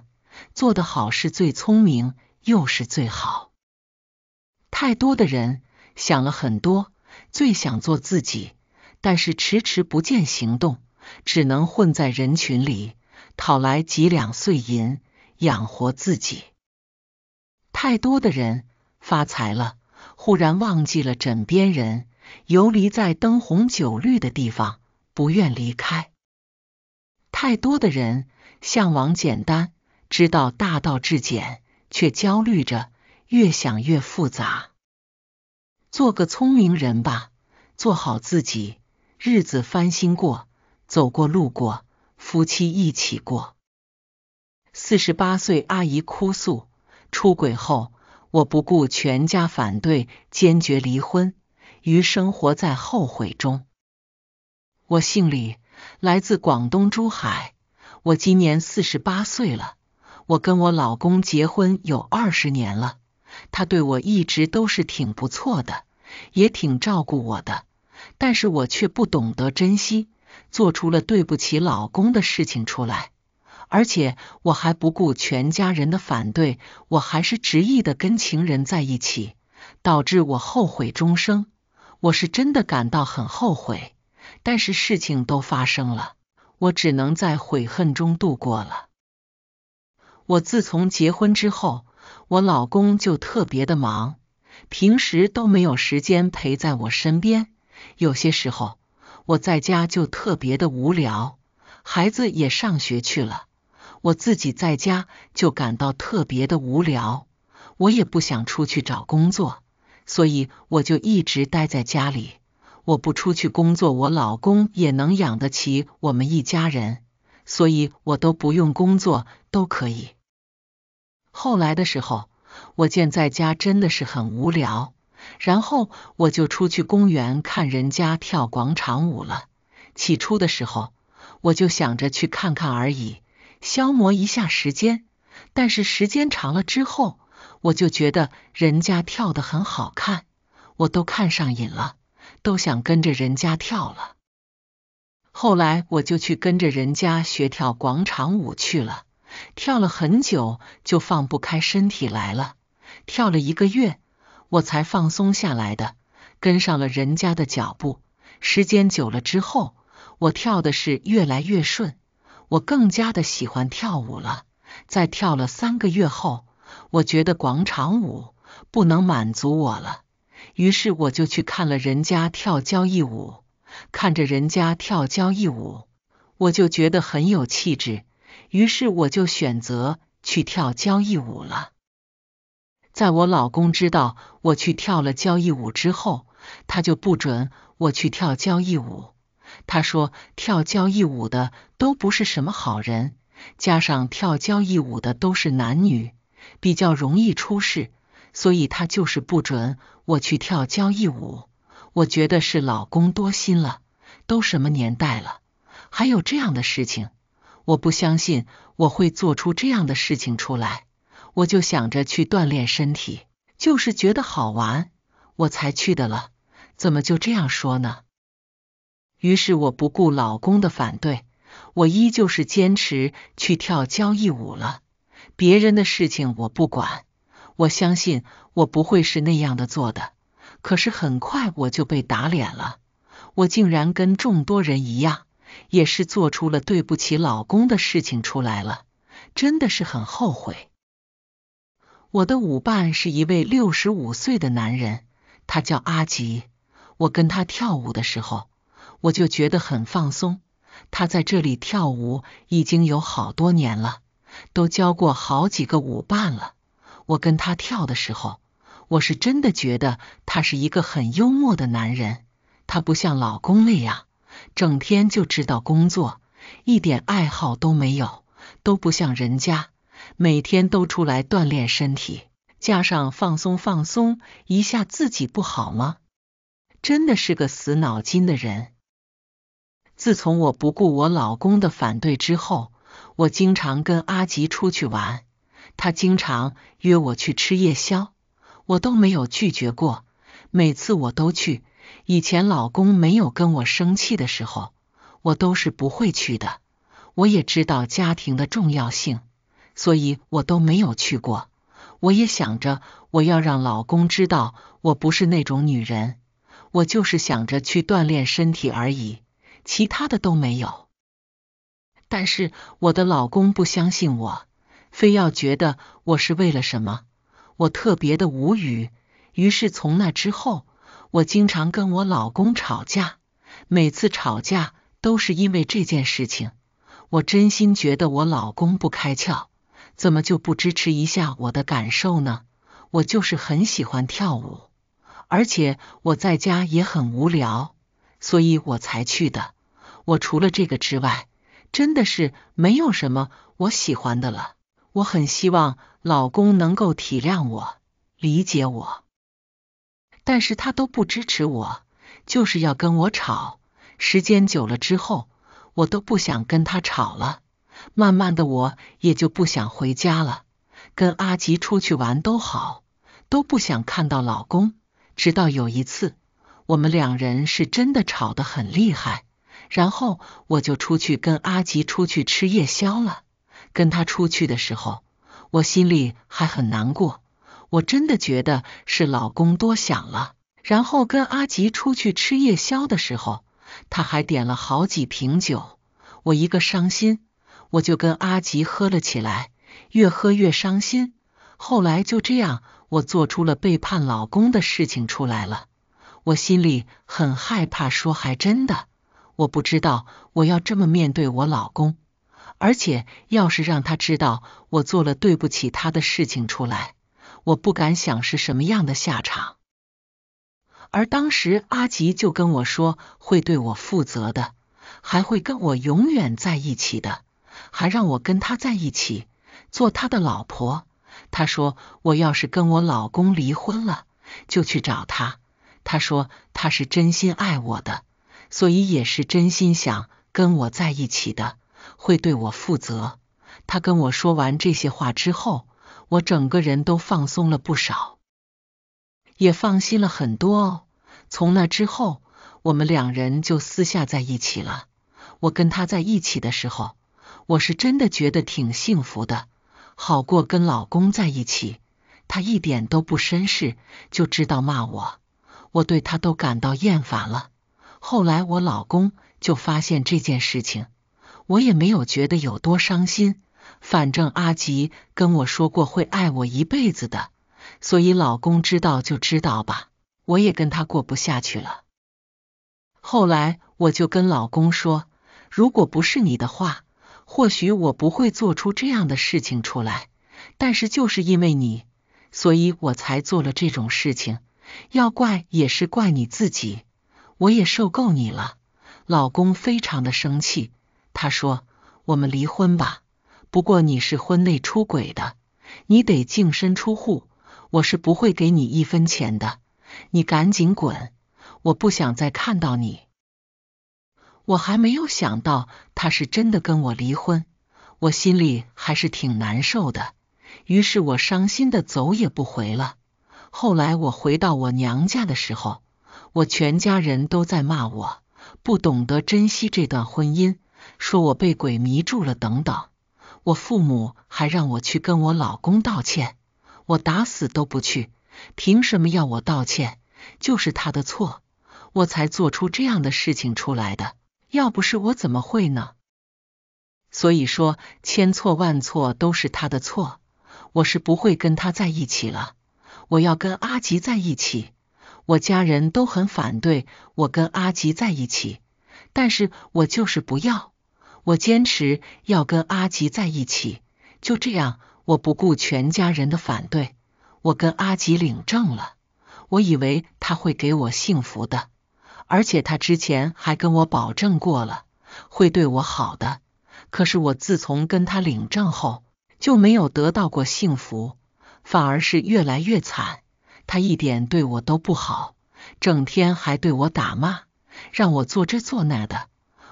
做得好是最聪明又是最好。太多的人想了很多，最想做自己，但是迟迟不见行动，只能混在人群里。讨来几两碎银养活自己。太多的人发财了，忽然忘记了枕边人，游离在灯红酒绿的地方，不愿离开。太多的人向往简单，知道大道至简，却焦虑着，越想越复杂。做个聪明人吧，做好自己，日子翻新过，走过路过。夫妻一起过。四十八岁阿姨哭诉：出轨后，我不顾全家反对，坚决离婚，余生活在后悔中。我姓李，来自广东珠海。我今年四十八岁了。我跟我老公结婚有二十年了，他对我一直都是挺不错的，也挺照顾我的，但是我却不懂得珍惜。做出了对不起老公的事情出来，而且我还不顾全家人的反对，我还是执意的跟情人在一起，导致我后悔终生。我是真的感到很后悔，但是事情都发生了，我只能在悔恨中度过了。我自从结婚之后，我老公就特别的忙，平时都没有时间陪在我身边，有些时候。我在家就特别的无聊，孩子也上学去了，我自己在家就感到特别的无聊。我也不想出去找工作，所以我就一直待在家里。我不出去工作，我老公也能养得起我们一家人，所以我都不用工作都可以。后来的时候，我见在家真的是很无聊。然后我就出去公园看人家跳广场舞了，起初的时候，我就想着去看看而已，消磨一下时间。但是时间长了之后，我就觉得人家跳的很好看，我都看上瘾了，都想跟着人家跳了。后来我就去跟着人家学跳广场舞去了，跳了很久就放不开身体来了，跳了一个月我才放松下来的，跟上了人家的脚步。时间久了之后，我跳的是越来越顺，我更加的喜欢跳舞了。在跳了三个月后，我觉得广场舞不能满足我了，于是我就去看了人家跳交谊舞。看着人家跳交谊舞，我就觉得很有气质，于是我就选择去跳交谊舞了。在我老公知道我去跳了交谊舞之后，他就不准我去跳交谊舞。他说跳交谊舞的都不是什么好人，加上跳交谊舞的都是男女，比较容易出事，所以他就是不准我去跳交谊舞。我觉得是老公多心了，都什么年代了，还有这样的事情？我不相信我会做出这样的事情出来。我就想着去锻炼身体，就是觉得好玩，我才去的了。怎么就这样说呢？于是我不顾老公的反对，我依旧是坚持去跳交谊舞了。别人的事情我不管，我相信我不会是那样的做的。可是很快我就被打脸了，我竟然跟众多人一样，也是做出了对不起老公的事情出来了，真的是很后悔。我的舞伴是一位六十五岁的男人，他叫阿吉。我跟他跳舞的时候，我就觉得很放松。他在这里跳舞已经有好多年了，都教过好几个舞伴了。我跟他跳的时候，我是真的觉得他是一个很幽默的男人。他不像老公那样，整天就知道工作，一点爱好都没有，都不像人家。每天都出来锻炼身体，加上放松放松一下自己不好吗？真的是个死脑筋的人。自从我不顾我老公的反对之后，我经常跟阿吉出去玩，他经常约我去吃夜宵，我都没有拒绝过，每次我都去。以前老公没有跟我生气的时候，我都是不会去的。我也知道家庭的重要性。所以我都没有去过，我也想着我要让老公知道我不是那种女人，我就是想着去锻炼身体而已，其他的都没有。但是我的老公不相信我，非要觉得我是为了什么，我特别的无语。于是从那之后，我经常跟我老公吵架，每次吵架都是因为这件事情。我真心觉得我老公不开窍。怎么就不支持一下我的感受呢？我就是很喜欢跳舞，而且我在家也很无聊，所以我才去的。我除了这个之外，真的是没有什么我喜欢的了。我很希望老公能够体谅我、理解我，但是他都不支持我，就是要跟我吵。时间久了之后，我都不想跟他吵了。慢慢的，我也就不想回家了。跟阿吉出去玩都好，都不想看到老公。直到有一次，我们两人是真的吵得很厉害，然后我就出去跟阿吉出去吃夜宵了。跟他出去的时候，我心里还很难过，我真的觉得是老公多想了。然后跟阿吉出去吃夜宵的时候，他还点了好几瓶酒，我一个伤心。我就跟阿吉喝了起来，越喝越伤心。后来就这样，我做出了背叛老公的事情出来了。我心里很害怕，说还真的，我不知道我要这么面对我老公，而且要是让他知道我做了对不起他的事情出来，我不敢想是什么样的下场。而当时阿吉就跟我说，会对我负责的，还会跟我永远在一起的。还让我跟他在一起，做他的老婆。他说我要是跟我老公离婚了，就去找他。他说他是真心爱我的，所以也是真心想跟我在一起的，会对我负责。他跟我说完这些话之后，我整个人都放松了不少，也放心了很多哦。从那之后，我们两人就私下在一起了。我跟他在一起的时候，我是真的觉得挺幸福的，好过跟老公在一起。他一点都不绅士，就知道骂我，我对他都感到厌烦了。后来我老公就发现这件事情，我也没有觉得有多伤心。反正阿吉跟我说过会爱我一辈子的，所以老公知道就知道吧，我也跟他过不下去了。后来我就跟老公说，如果不是你的话，或许我不会做出这样的事情出来。但是就是因为你，所以我才做了这种事情。要怪也是怪你自己，我也受够你了。老公非常的生气，他说：“我们离婚吧。”不过你是婚内出轨的，你得净身出户，我是不会给你一分钱的。你赶紧滚，我不想再看到你。我还没有想到他是真的跟我离婚，我心里还是挺难受的。于是我伤心的走也不回了。后来我回到我娘家的时候，我全家人都在骂我不懂得珍惜这段婚姻，说我被鬼迷住了等等。我父母还让我去跟我老公道歉，我打死都不去。凭什么要我道歉？就是他的错，我才做出这样的事情出来的。要不是我，怎么会呢？所以说，千错万错都是他的错。我是不会跟他在一起了。我要跟阿吉在一起。我家人都很反对我跟阿吉在一起，但是我就是不要。我坚持要跟阿吉在一起，就这样，我不顾全家人的反对，我跟阿吉领证了。我以为他会给我幸福的，而且他之前还跟我保证过了会对我好的。可是我自从跟他领证后，就没有得到过幸福，反而是越来越惨。他一点对我都不好，整天还对我打骂，让我做这做那的。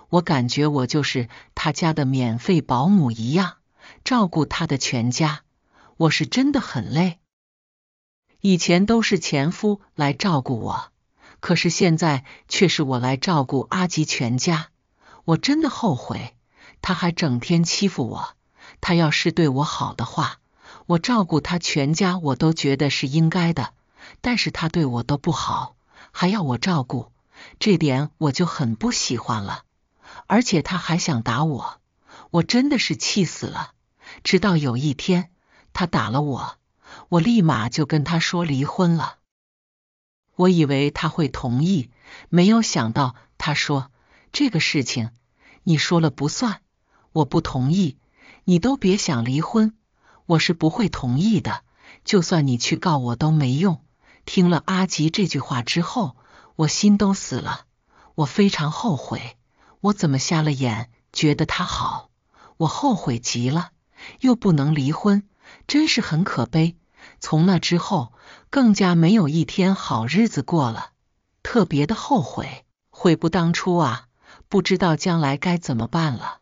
我感觉我就是他家的免费保姆一样，照顾他的全家。我是真的很累。以前都是前夫来照顾我，可是现在却是我来照顾阿吉全家。我真的后悔，他还整天欺负我。他要是对我好的话，我照顾他全家我都觉得是应该的。但是他对我都不好，还要我照顾，这点我就很不喜欢了。而且他还想打我，我真的是气死了。直到有一天他打了我，我立马就跟他说离婚了。我以为他会同意，没有想到他说这个事情你说了不算，我不同意，你都别想离婚，我是不会同意的。就算你去告我都没用。听了阿吉这句话之后，我心都死了，我非常后悔。我怎么瞎了眼，觉得他好？我后悔极了，又不能离婚，真是很可悲。从那之后，更加没有一天好日子过了，特别的后悔，悔不当初啊！不知道将来该怎么办了。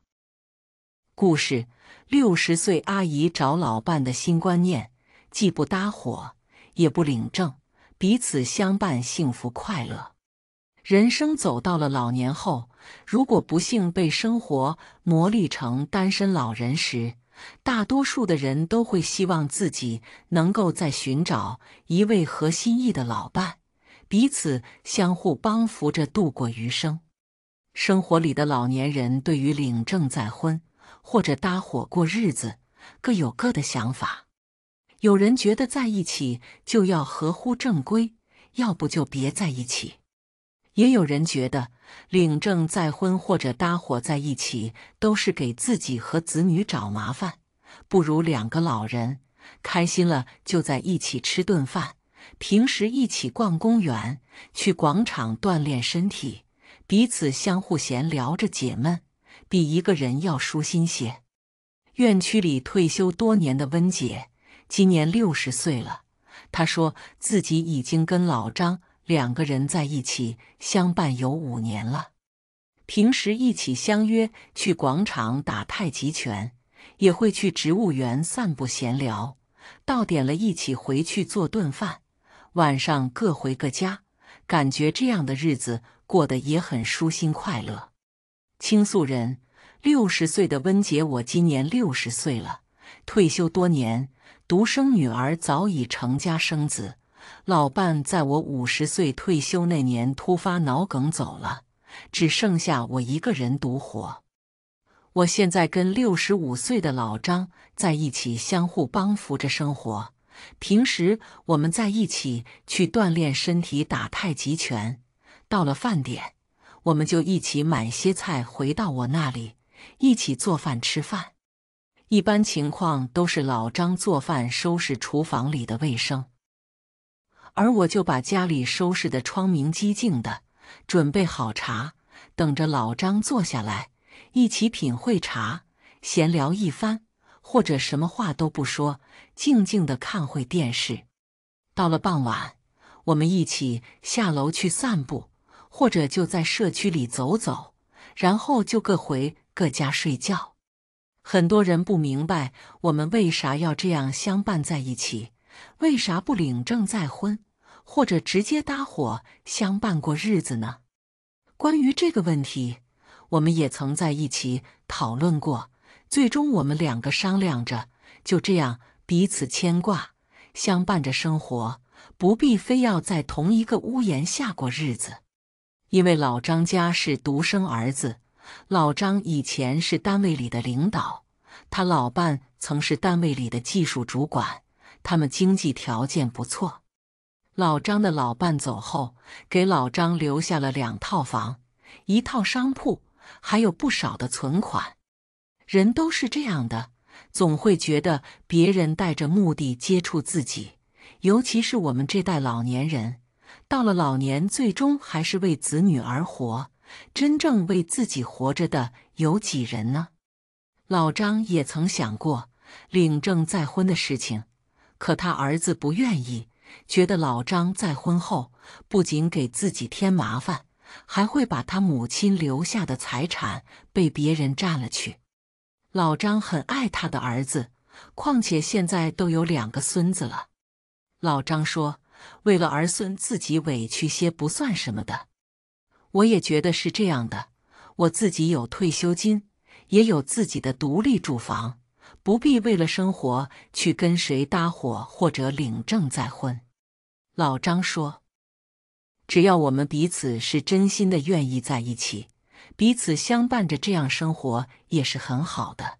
故事：六十岁阿姨找老伴的新观念，既不搭伙，也不领证，彼此相伴，幸福快乐。人生走到了老年后，如果不幸被生活磨砺成单身老人时，大多数的人都会希望自己能够再寻找一位合心意的老伴，彼此相互帮扶着度过余生。生活里的老年人对于领证再婚或者搭伙过日子，各有各的想法。有人觉得在一起就要合乎正规，要不就别在一起。也有人觉得领证再婚或者搭伙在一起都是给自己和子女找麻烦，不如两个老人开心了就在一起吃顿饭，平时一起逛公园、去广场锻炼身体，彼此相互闲聊着解闷，比一个人要舒心些。院区里退休多年的温姐今年六十岁了，她说自己已经跟老张。两个人在一起相伴有五年了。平时一起相约去广场打太极拳，也会去植物园散步闲聊。到点了，一起回去做顿饭，晚上各回各家。感觉这样的日子过得也很舒心快乐。倾诉人，六十岁的温杰，我今年六十岁了，退休多年，独生女儿早已成家生子。老伴在我五十岁退休那年突发脑梗走了，只剩下我一个人独活。我现在跟六十五岁的老张在一起，相互帮扶着生活。平时我们在一起去锻炼身体，打太极拳。到了饭点，我们就一起买些菜回到我那里，一起做饭吃饭。一般情况都是老张做饭，收拾厨房里的卫生。而我就把家里收拾得窗明几净的，准备好茶，等着老张坐下来一起品会茶，闲聊一番，或者什么话都不说，静静的看会电视。到了傍晚，我们一起下楼去散步，或者就在社区里走走，然后就各回各家睡觉。很多人不明白我们为啥要这样相伴在一起，为啥不领证再婚？或者直接搭伙相伴过日子呢？关于这个问题，我们也曾在一起讨论过。最终，我们两个商量着，就这样彼此牵挂，相伴着生活，不必非要在同一个屋檐下过日子。因为老张家是独生儿子，老张以前是单位里的领导，他老伴曾是单位里的技术主管，他们经济条件不错。老张的老伴走后，给老张留下了两套房、一套商铺，还有不少的存款。人都是这样的，总会觉得别人带着目的接触自己，尤其是我们这代老年人，到了老年，最终还是为子女而活。真正为自己活着的有几人呢？老张也曾想过领证再婚的事情，可他儿子不愿意。觉得老张再婚后不仅给自己添麻烦，还会把他母亲留下的财产被别人占了去。老张很爱他的儿子，况且现在都有两个孙子了。老张说：“为了儿孙，自己委屈些不算什么的。”我也觉得是这样的。我自己有退休金，也有自己的独立住房，不必为了生活去跟谁搭伙或者领证再婚。老张说：“只要我们彼此是真心的，愿意在一起，彼此相伴着，这样生活也是很好的。”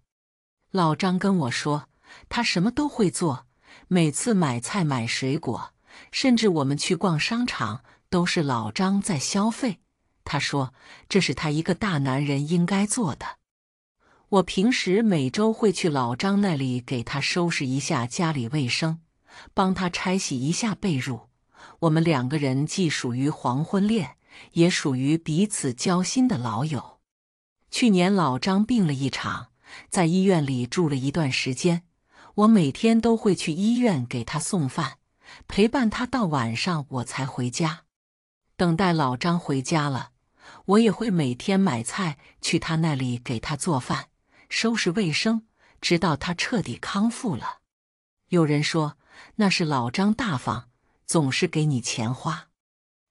老张跟我说，他什么都会做，每次买菜、买水果，甚至我们去逛商场，都是老张在消费。他说：“这是他一个大男人应该做的。”我平时每周会去老张那里给他收拾一下家里卫生。帮他拆洗一下被褥，我们两个人既属于黄昏恋，也属于彼此交心的老友。去年老张病了一场，在医院里住了一段时间，我每天都会去医院给他送饭，陪伴他到晚上我才回家。等待老张回家了，我也会每天买菜去他那里给他做饭、收拾卫生，直到他彻底康复了。有人说。那是老张大方，总是给你钱花。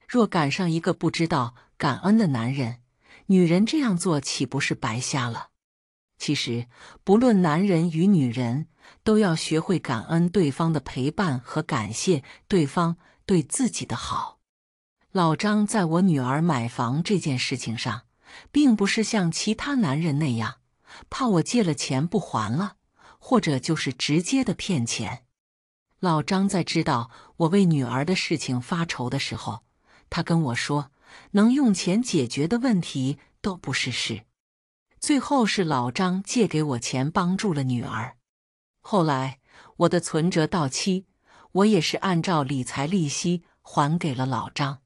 若赶上一个不知道感恩的男人，女人这样做岂不是白瞎了？其实，不论男人与女人，都要学会感恩对方的陪伴和感谢对方对自己的好。老张在我女儿买房这件事情上，并不是像其他男人那样，怕我借了钱不还了，或者就是直接的骗钱。老张在知道我为女儿的事情发愁的时候，他跟我说：“能用钱解决的问题都不是事。”最后是老张借给我钱帮助了女儿。后来我的存折到期，我也是按照理财利息还给了老张。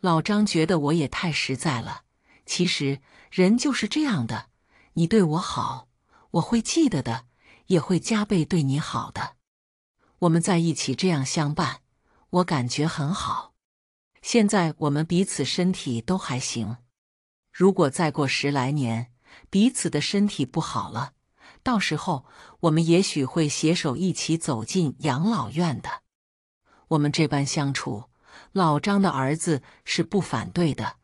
老张觉得我也太实在了。其实人就是这样的，你对我好，我会记得的，也会加倍对你好的。我们在一起这样相伴，我感觉很好。现在我们彼此身体都还行。如果再过十来年，彼此的身体不好了，到时候我们也许会携手一起走进养老院的。我们这般相处，老张的儿子是不反对的。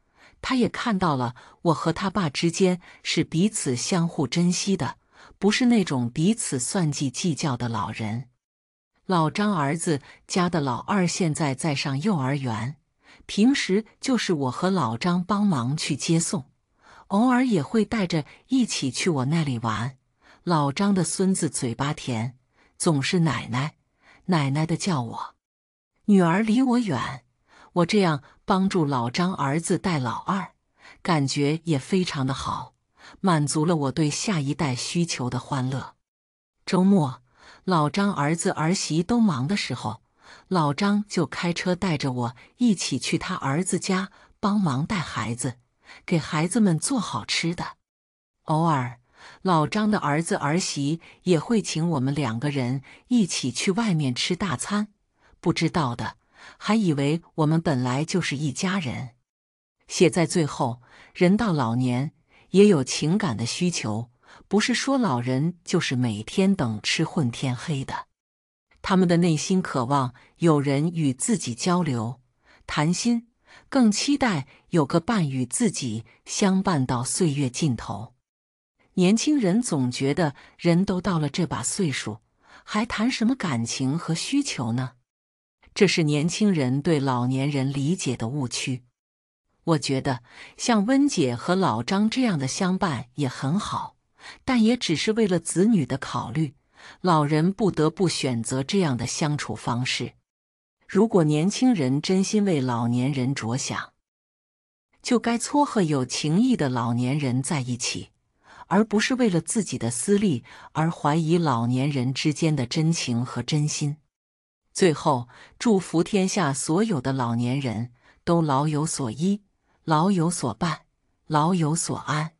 他也看到了我和他爸之间是彼此相互珍惜的，不是那种彼此算计计较的老人。老张儿子家的老二现在在上幼儿园，平时就是我和老张帮忙去接送，偶尔也会带着一起去我那里玩。老张的孙子嘴巴甜，总是奶奶奶奶的叫我。女儿离我远。我这样帮助老张儿子带老二，感觉也非常的好，满足了我对下一代需求的欢乐。周末，老张儿子儿媳都忙的时候，老张就开车带着我一起去他儿子家帮忙带孩子，给孩子们做好吃的。偶尔，老张的儿子儿媳也会请我们两个人一起去外面吃大餐。不知道的。还以为我们本来就是一家人。写在最后，人到老年也有情感的需求，不是说老人就是每天等吃混天黑的。他们的内心渴望有人与自己交流、谈心，更期待有个伴与自己相伴到岁月尽头。年轻人总觉得人都到了这把岁数，还谈什么感情和需求呢？这是年轻人对老年人理解的误区。我觉得像温姐和老张这样的相伴也很好，但也只是为了子女的考虑，老人不得不选择这样的相处方式。如果年轻人真心为老年人着想，就该撮合有情义的老年人在一起，而不是为了自己的私利而怀疑老年人之间的真情和真心。最后，祝福天下所有的老年人都老有所依、老有所伴、老有所安。